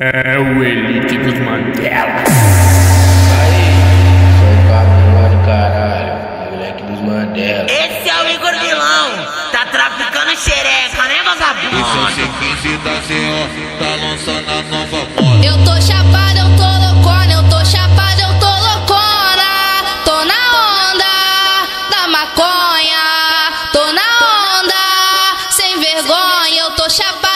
É o Elite dos Mandela. Aí, sou o Capimão caralho, moleque dos Mandela. Esse é o Igor Vilão, tá traficando xereca, né, vagabundo? Isso é o 15 da CO, tá lançando a nova moda. Eu tô chapado, eu tô loucona, eu tô chapado, eu tô loucona. Tô na onda da maconha, tô na onda sem vergonha, eu tô chapado.